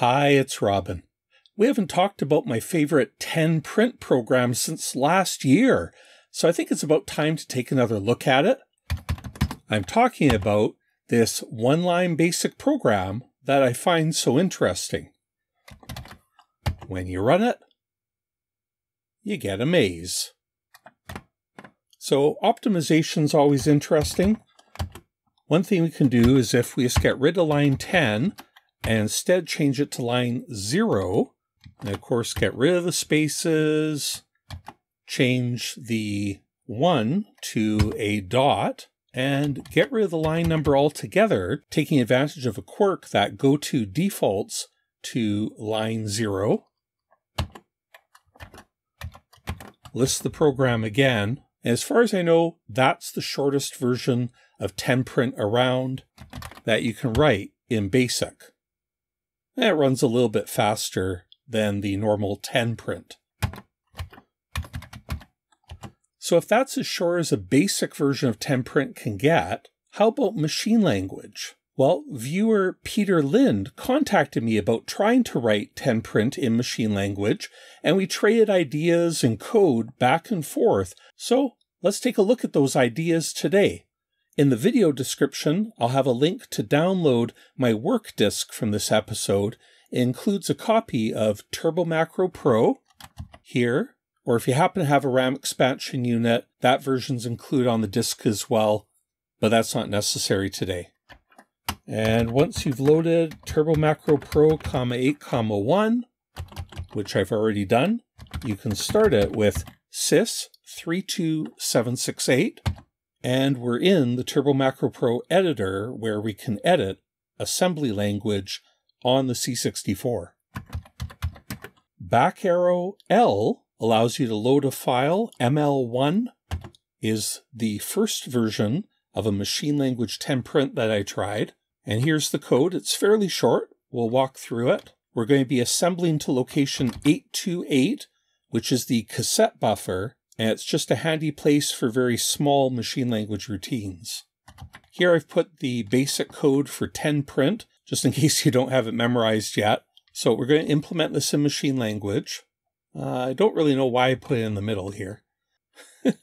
Hi, it's Robin. We haven't talked about my favorite 10 print program since last year, so I think it's about time to take another look at it. I'm talking about this one line basic program that I find so interesting. When you run it, you get a maze. So optimization's always interesting. One thing we can do is if we just get rid of line 10 and instead change it to line 0, and of course get rid of the spaces, change the 1 to a dot, and get rid of the line number altogether, taking advantage of a quirk that goto defaults to line 0. List the program again. As far as I know, that's the shortest version of 10 print around that you can write in BASIC. It runs a little bit faster than the normal 10 print. So if that's as short as a basic version of 10 print can get, how about machine language? Well, viewer Peter Lind contacted me about trying to write 10 print in machine language, and we traded ideas and code back and forth. So let's take a look at those ideas today. In the video description, I'll have a link to download my work disk from this episode. It includes a copy of Turbo Macro Pro here, or if you happen to have a RAM expansion unit, that version's included on the disk as well, but that's not necessary today. And once you've loaded Turbo Macro Pro, comma 8, comma 1, which I've already done, you can start it with sys 32768, and we're in the Turbo Macro Pro editor where we can edit assembly language on the C64. Back arrow L allows you to load a file. ML1 is the first version of a machine language 10 print that I tried. And here's the code. It's fairly short. We'll walk through it. We're going to be assembling to location 828, which is the cassette buffer, and it's just a handy place for very small machine language routines. Here I've put the basic code for 10 print, just in case you don't have it memorized yet. So we're going to implement this in machine language. Uh, I don't really know why I put it in the middle here.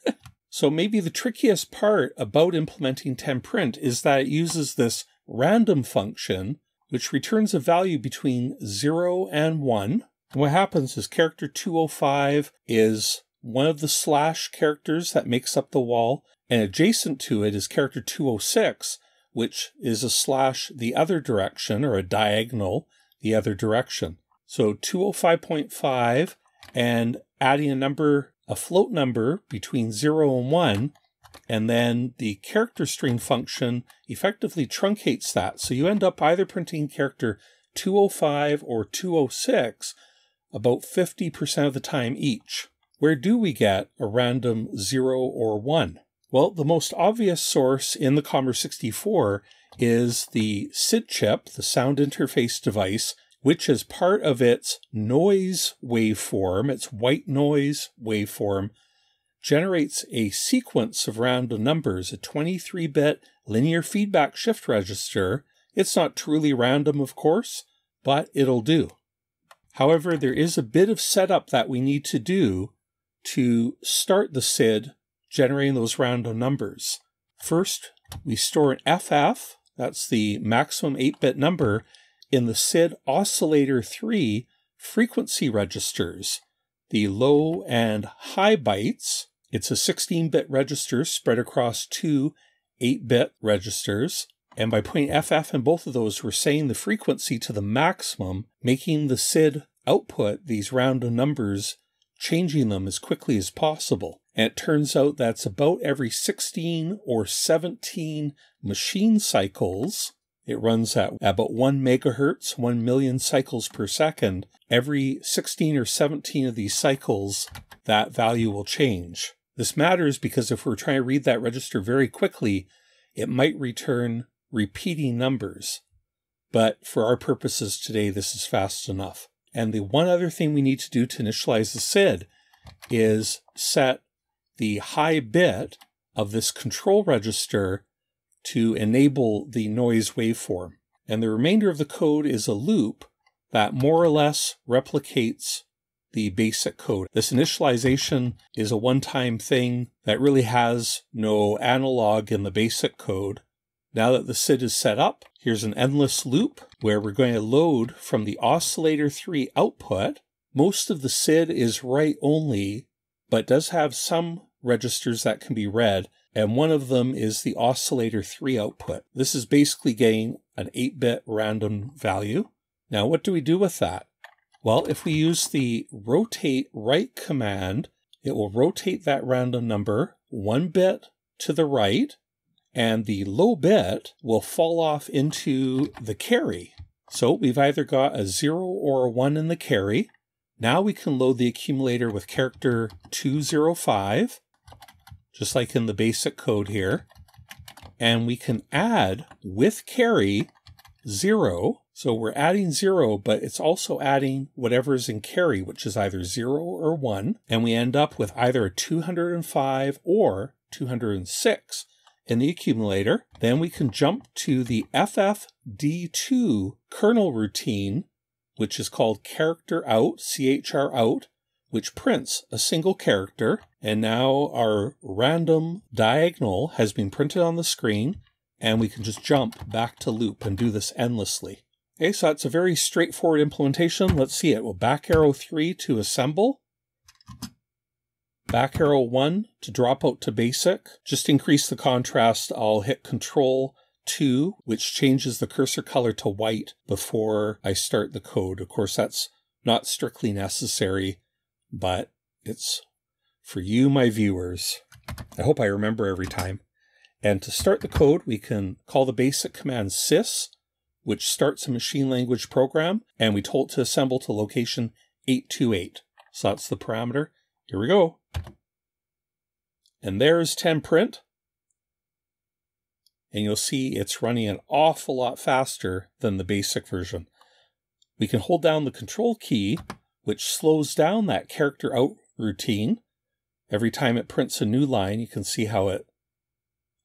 so maybe the trickiest part about implementing 10 print is that it uses this random function, which returns a value between 0 and 1. And what happens is character 205 is one of the slash characters that makes up the wall, and adjacent to it is character 206, which is a slash the other direction or a diagonal the other direction. So 205.5 and adding a number, a float number between 0 and 1 and then the character string function effectively truncates that. So you end up either printing character 205 or 206 about 50% of the time each. Where do we get a random 0 or 1? Well, the most obvious source in the Commodore 64 is the SID chip, the sound interface device, which as part of its noise waveform, its white noise waveform, generates a sequence of random numbers, a 23 bit linear feedback shift register. It's not truly random, of course, but it'll do. However, there is a bit of setup that we need to do to start the SID generating those random numbers. First, we store an FF, that's the maximum 8 bit number, in the SID oscillator 3 frequency registers the low and high bytes. It's a 16 bit register spread across two 8 bit registers. And by putting FF in both of those, we're saying the frequency to the maximum, making the SID output these random numbers, changing them as quickly as possible. And it turns out that's about every 16 or 17 machine cycles it runs at about 1 megahertz, 1 million cycles per second. Every 16 or 17 of these cycles, that value will change. This matters because if we're trying to read that register very quickly, it might return repeating numbers. But for our purposes today, this is fast enough. And the one other thing we need to do to initialize the SID is set the high bit of this control register to enable the noise waveform. And the remainder of the code is a loop that more or less replicates the basic code. This initialization is a one-time thing that really has no analog in the basic code. Now that the SID is set up, here's an endless loop where we're going to load from the oscillator 3 output. Most of the SID is write only, but does have some registers that can be read, and one of them is the oscillator 3 output. This is basically getting an 8-bit random value. Now, what do we do with that? Well, if we use the rotate right command, it will rotate that random number one bit to the right, and the low bit will fall off into the carry. So we've either got a 0 or a 1 in the carry. Now we can load the accumulator with character 205, just like in the basic code here. And we can add with carry 0 so we're adding zero, but it's also adding whatever's in carry, which is either zero or one. And we end up with either a 205 or 206 in the accumulator. Then we can jump to the FFD2 kernel routine, which is called character out, CHR out, which prints a single character. And now our random diagonal has been printed on the screen and we can just jump back to loop and do this endlessly. Okay, so that's a very straightforward implementation. Let's see it. Well, back arrow 3 to assemble. Back arrow 1 to drop out to basic. Just increase the contrast, I'll hit Control 2, which changes the cursor color to white before I start the code. Of course, that's not strictly necessary, but it's for you, my viewers. I hope I remember every time. And to start the code, we can call the basic command sys which starts a machine language program, and we told it to assemble to location 828. So that's the parameter. Here we go. And there's 10 print. And you'll see it's running an awful lot faster than the basic version. We can hold down the control key, which slows down that character out routine. Every time it prints a new line, you can see how it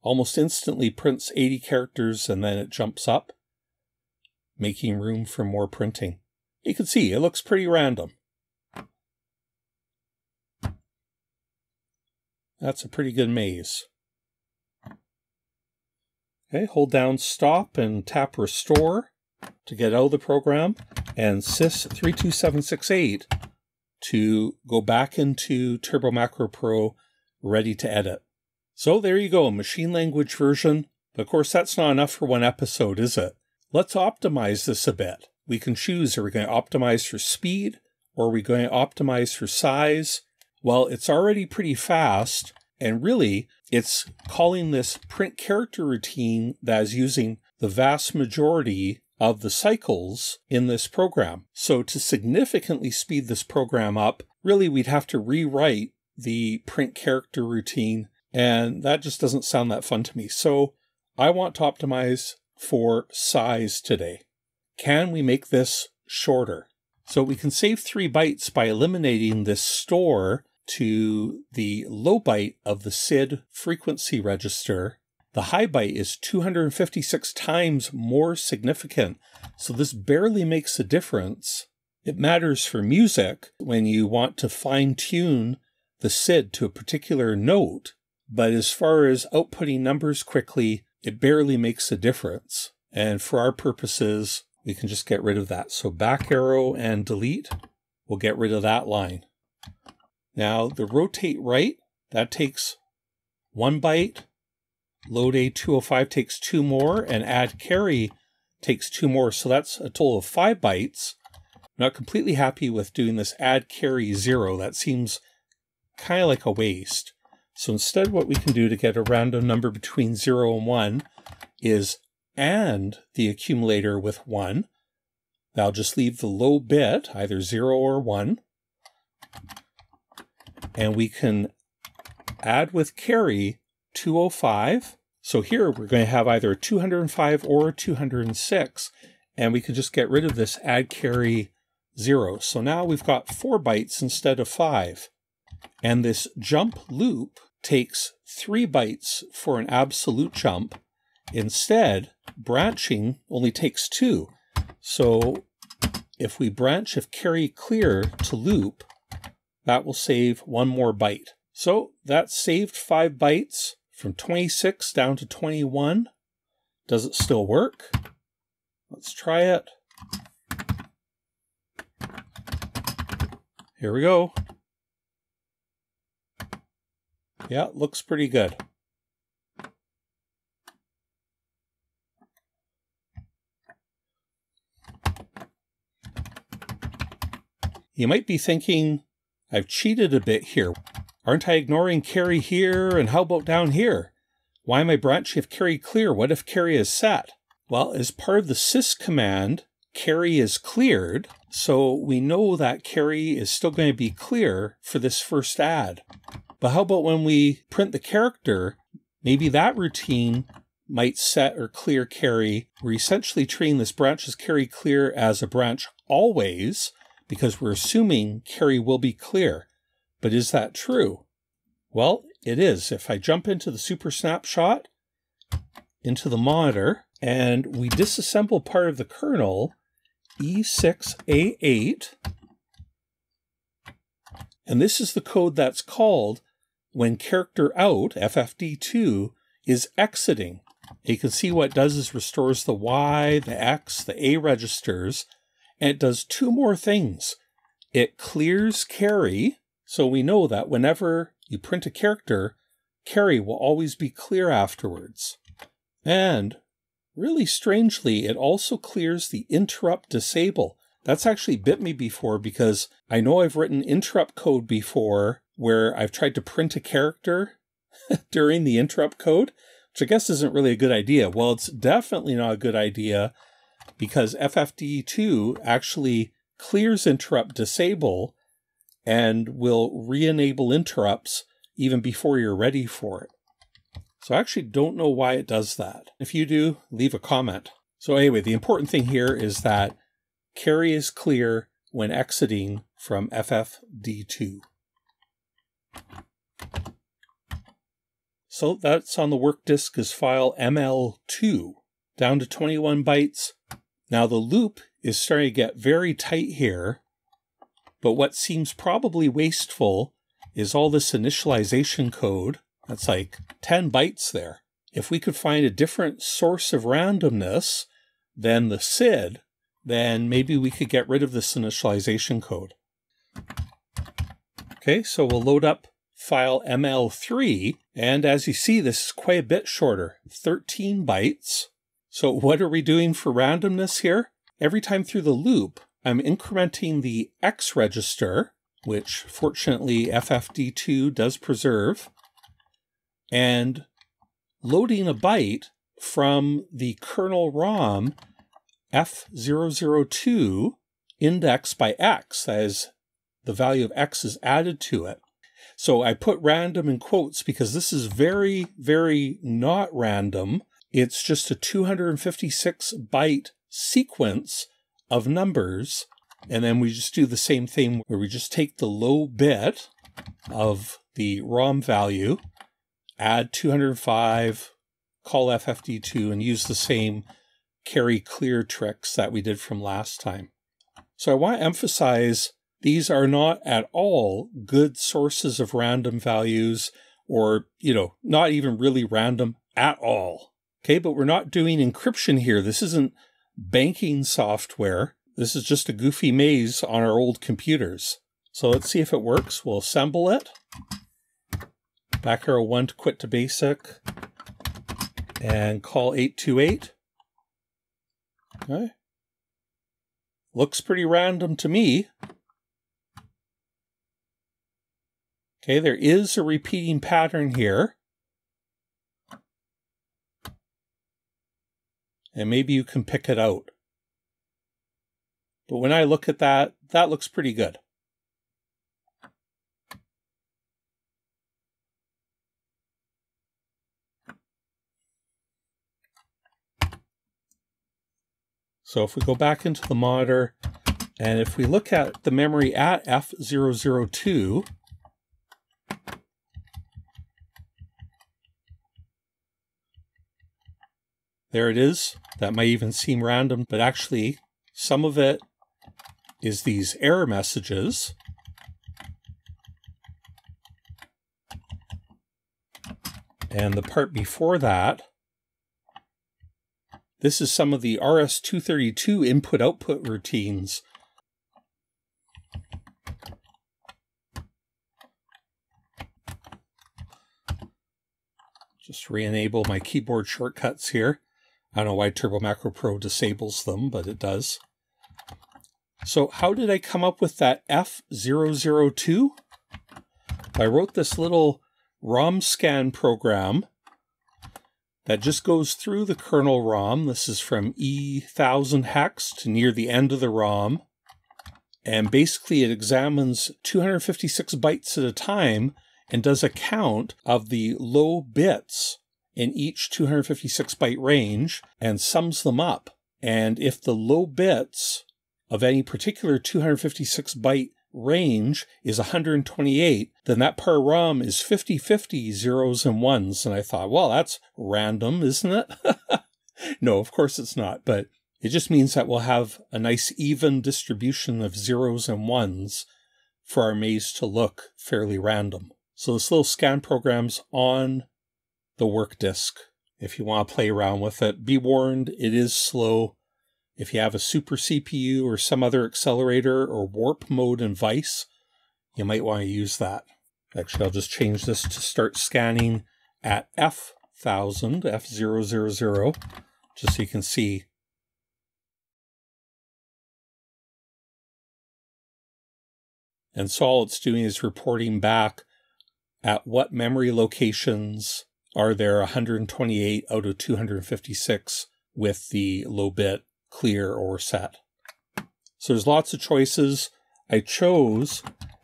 almost instantly prints 80 characters and then it jumps up making room for more printing. You can see it looks pretty random. That's a pretty good maze. Okay, hold down stop and tap restore to get out of the program and sys 32768 to go back into Turbo Macro Pro ready to edit. So there you go, machine language version. Of course, that's not enough for one episode, is it? Let's optimize this a bit. We can choose, are we going to optimize for speed or are we going to optimize for size? Well, it's already pretty fast and really it's calling this print character routine that is using the vast majority of the cycles in this program. So to significantly speed this program up, really we'd have to rewrite the print character routine and that just doesn't sound that fun to me. So I want to optimize for size today. Can we make this shorter? So we can save three bytes by eliminating this store to the low byte of the SID frequency register. The high byte is 256 times more significant, so this barely makes a difference. It matters for music when you want to fine tune the SID to a particular note, but as far as outputting numbers quickly, it barely makes a difference. And for our purposes, we can just get rid of that. So back arrow and delete will get rid of that line. Now the rotate right, that takes one byte. Load A205 takes two more and add carry takes two more. So that's a total of five bytes. I'm not completely happy with doing this add carry zero. That seems kind of like a waste. So instead, what we can do to get a random number between 0 and 1 is AND the accumulator with 1. I'll just leave the low bit, either 0 or 1. And we can add with carry 205. So here we're going to have either 205 or 206. And we can just get rid of this add carry 0. So now we've got 4 bytes instead of 5. And this jump loop takes three bytes for an absolute jump. Instead, branching only takes two. So if we branch if carry clear to loop, that will save one more byte. So that saved five bytes from 26 down to 21. Does it still work? Let's try it. Here we go. Yeah, looks pretty good. You might be thinking, I've cheated a bit here. Aren't I ignoring carry here? And how about down here? Why am I branching if carry clear? What if carry is set? Well, as part of the sys command, carry is cleared. So we know that carry is still going to be clear for this first add. But how about when we print the character, maybe that routine might set or clear carry. We're essentially treating this branch as carry clear as a branch always, because we're assuming carry will be clear. But is that true? Well, it is. If I jump into the super snapshot, into the monitor, and we disassemble part of the kernel, E6A8, and this is the code that's called when character out, FFD2, is exiting. You can see what it does is restores the Y, the X, the A registers, and it does two more things. It clears carry, so we know that whenever you print a character, carry will always be clear afterwards. And really strangely, it also clears the interrupt disable. That's actually bit me before because I know I've written interrupt code before where I've tried to print a character during the interrupt code, which I guess isn't really a good idea. Well, it's definitely not a good idea because FFD2 actually clears interrupt disable and will re-enable interrupts even before you're ready for it. So I actually don't know why it does that. If you do, leave a comment. So anyway, the important thing here is that carry is clear when exiting from FFD2. So that's on the work disk as file ML2, down to 21 bytes. Now the loop is starting to get very tight here, but what seems probably wasteful is all this initialization code. That's like 10 bytes there. If we could find a different source of randomness than the SID, then maybe we could get rid of this initialization code. Okay, so we'll load up file ML3, and as you see, this is quite a bit shorter, 13 bytes. So what are we doing for randomness here? Every time through the loop, I'm incrementing the X register, which fortunately FFD2 does preserve, and loading a byte from the kernel ROM F002 index by X, as the value of x is added to it. So I put random in quotes because this is very, very not random. It's just a 256 byte sequence of numbers. And then we just do the same thing where we just take the low bit of the ROM value, add 205, call FFD2, and use the same carry clear tricks that we did from last time. So I want to emphasize these are not at all good sources of random values or, you know, not even really random at all. Okay, but we're not doing encryption here. This isn't banking software. This is just a goofy maze on our old computers. So let's see if it works. We'll assemble it. Back arrow 1 to quit to basic. And call 828. Okay. Looks pretty random to me. Okay, there is a repeating pattern here. And maybe you can pick it out. But when I look at that, that looks pretty good. So if we go back into the monitor, and if we look at the memory at F002, there it is. That might even seem random, but actually some of it is these error messages. And the part before that, this is some of the RS-232 input-output routines. Just re-enable my keyboard shortcuts here. I don't know why Turbo Macro Pro disables them, but it does. So how did I come up with that F002? I wrote this little ROM scan program that just goes through the kernel ROM. This is from E1000 hex to near the end of the ROM. And basically it examines 256 bytes at a time and does a count of the low bits in each 256 byte range and sums them up. And if the low bits of any particular 256 byte range is 128, then that per ROM is 50 50 zeros and ones. And I thought, well, that's random, isn't it? no, of course it's not. But it just means that we'll have a nice even distribution of zeros and ones for our maze to look fairly random. So this little scan program's on the work disk if you want to play around with it. Be warned, it is slow. If you have a super CPU or some other accelerator or warp mode in Vice, you might want to use that. Actually, I'll just change this to start scanning at F1000, F000, just so you can see. And so all it's doing is reporting back at what memory locations are there 128 out of 256 with the low bit clear or set. So there's lots of choices. I chose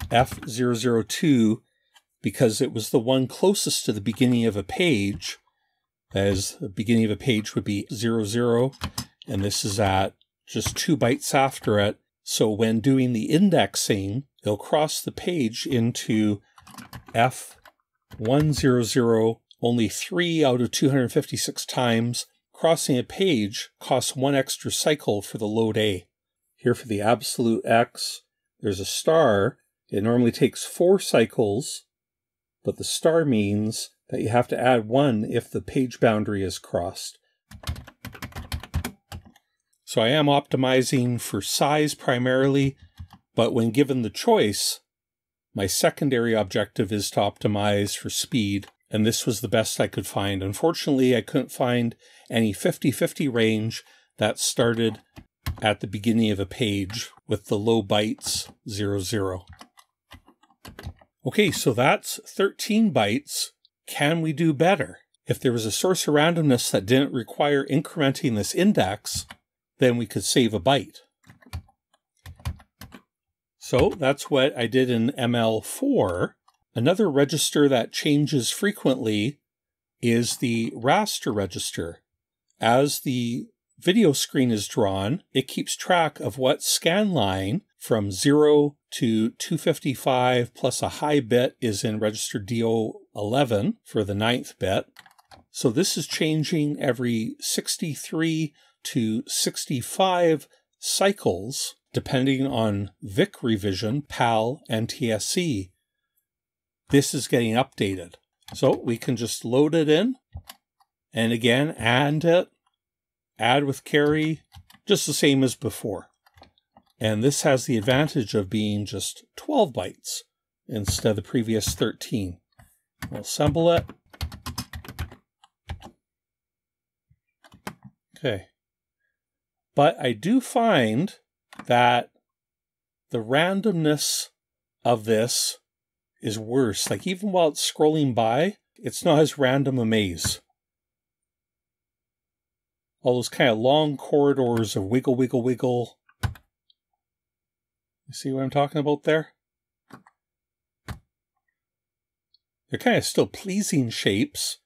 F002 because it was the one closest to the beginning of a page. as the beginning of a page would be 00, and this is at just two bytes after it. So when doing the indexing, it'll cross the page into F100 only three out of 256 times crossing a page costs one extra cycle for the load A. Here for the absolute X, there's a star. It normally takes four cycles, but the star means that you have to add one if the page boundary is crossed. So I am optimizing for size primarily, but when given the choice, my secondary objective is to optimize for speed and this was the best I could find. Unfortunately, I couldn't find any 50-50 range that started at the beginning of a page with the low bytes 00. Okay, so that's 13 bytes. Can we do better? If there was a source of randomness that didn't require incrementing this index, then we could save a byte. So that's what I did in ML4. Another register that changes frequently is the raster register. As the video screen is drawn, it keeps track of what scan line from 0 to 255 plus a high bit is in register D011 for the ninth bit. So this is changing every 63 to 65 cycles, depending on VIC revision, PAL, and NTSC this is getting updated. So we can just load it in and again, add it, add with carry, just the same as before. And this has the advantage of being just 12 bytes instead of the previous 13. We'll assemble it. Okay. But I do find that the randomness of this is worse. Like even while it's scrolling by, it's not as random a maze. All those kind of long corridors of wiggle, wiggle, wiggle. You see what I'm talking about there? They're kind of still pleasing shapes,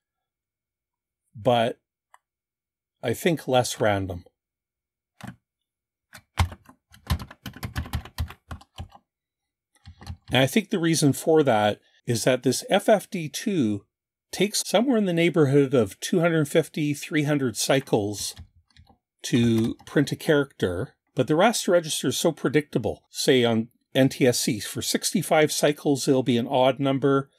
but I think less random. And I think the reason for that is that this FFD2 takes somewhere in the neighborhood of 250, 300 cycles to print a character. But the raster register is so predictable. Say on NTSC, for 65 cycles, it'll be an odd number.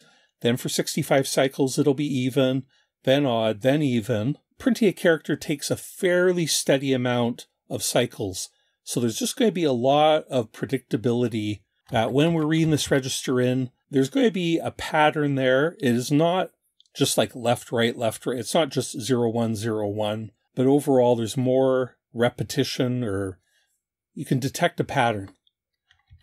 Then for 65 cycles, it'll be even, then odd, then even. Printing a character takes a fairly steady amount of cycles. So there's just going to be a lot of predictability that when we're reading this register in, there's going to be a pattern there. It is not just like left, right, left, right. It's not just 0, 1, 0, 1, but overall there's more repetition or you can detect a pattern.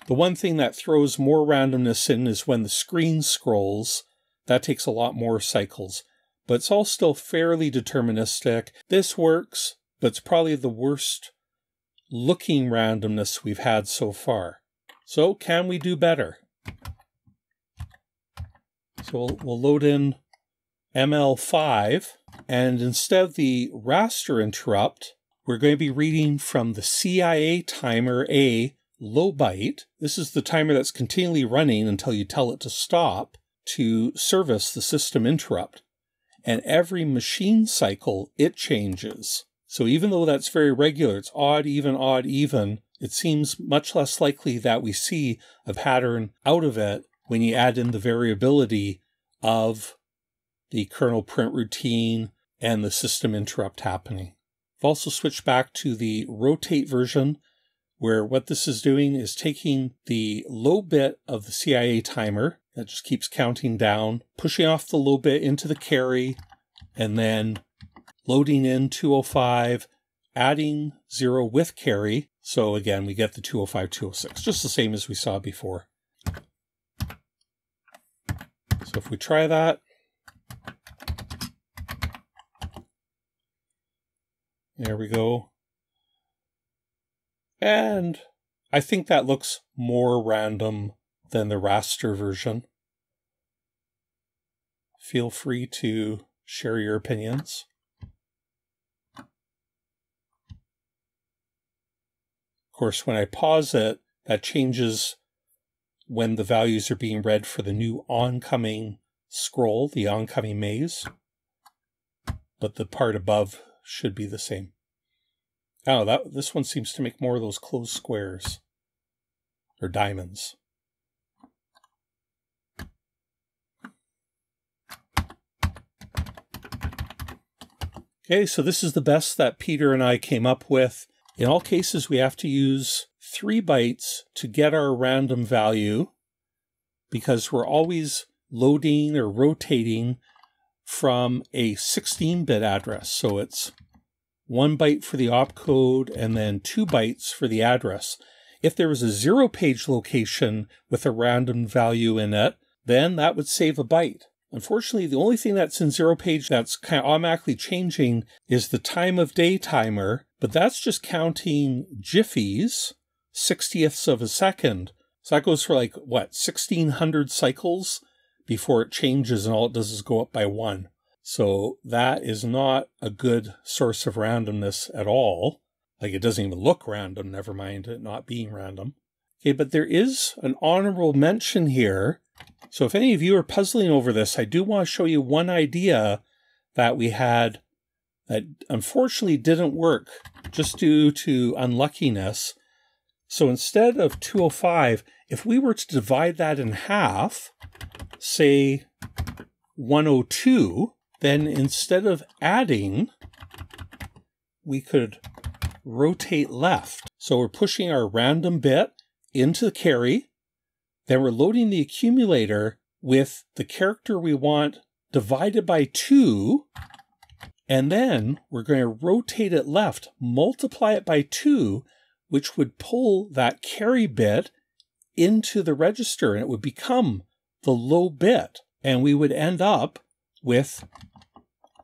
The one thing that throws more randomness in is when the screen scrolls. That takes a lot more cycles, but it's all still fairly deterministic. This works, but it's probably the worst looking randomness we've had so far. So can we do better? So we'll, we'll load in ML5, and instead of the raster interrupt, we're going to be reading from the CIA timer A low byte. This is the timer that's continually running until you tell it to stop to service the system interrupt. And every machine cycle, it changes. So even though that's very regular, it's odd, even, odd, even, it seems much less likely that we see a pattern out of it when you add in the variability of the kernel print routine and the system interrupt happening. I've also switched back to the rotate version where what this is doing is taking the low bit of the CIA timer that just keeps counting down, pushing off the low bit into the carry, and then loading in 205, adding zero with carry. So again, we get the 205, 206, just the same as we saw before. So if we try that, there we go. And I think that looks more random than the raster version. Feel free to share your opinions. Course, when I pause it, that changes when the values are being read for the new oncoming scroll, the oncoming maze. But the part above should be the same. Oh, that this one seems to make more of those closed squares or diamonds. Okay, so this is the best that Peter and I came up with. In all cases, we have to use three bytes to get our random value because we're always loading or rotating from a 16 bit address. So it's one byte for the opcode and then two bytes for the address. If there was a zero page location with a random value in it, then that would save a byte. Unfortunately, the only thing that's in zero page that's kind of automatically changing is the time of day timer, but that's just counting jiffies, 60ths of a second. So that goes for like, what, 1600 cycles before it changes and all it does is go up by one. So that is not a good source of randomness at all. Like it doesn't even look random, never mind it not being random. Okay, but there is an honorable mention here. So if any of you are puzzling over this, I do want to show you one idea that we had that unfortunately didn't work just due to unluckiness. So instead of 205, if we were to divide that in half, say 102, then instead of adding, we could rotate left. So we're pushing our random bit into the carry, then we're loading the accumulator with the character we want divided by 2, and then we're going to rotate it left, multiply it by 2, which would pull that carry bit into the register, and it would become the low bit. And we would end up with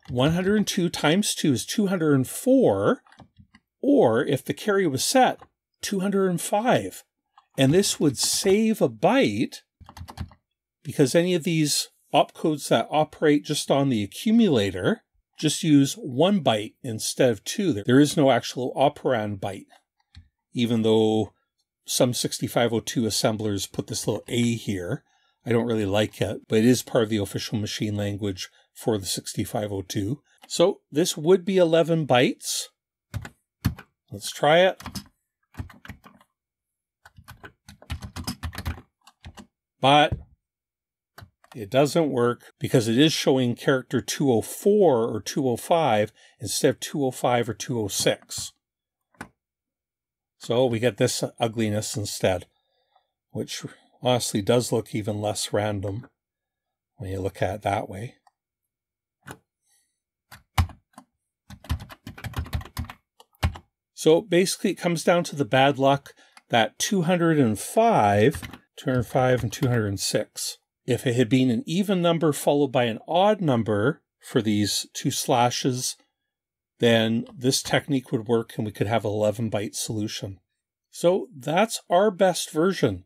102 times 2 is 204, or if the carry was set, 205. And this would save a byte because any of these opcodes that operate just on the accumulator just use one byte instead of two. There is no actual operand byte, even though some 6502 assemblers put this little A here. I don't really like it, but it is part of the official machine language for the 6502. So this would be 11 bytes. Let's try it. But it doesn't work because it is showing character 204 or 205 instead of 205 or 206. So we get this ugliness instead, which honestly does look even less random when you look at it that way. So basically, it comes down to the bad luck that 205, 205 and 206. If it had been an even number followed by an odd number for these two slashes, then this technique would work and we could have an 11 byte solution. So that's our best version.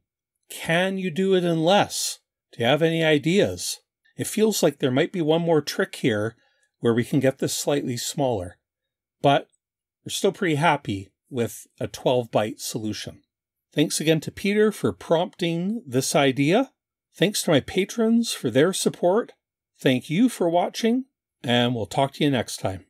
Can you do it in less? Do you have any ideas? It feels like there might be one more trick here where we can get this slightly smaller. But we're still pretty happy with a 12 byte solution. Thanks again to Peter for prompting this idea. Thanks to my patrons for their support. Thank you for watching, and we'll talk to you next time.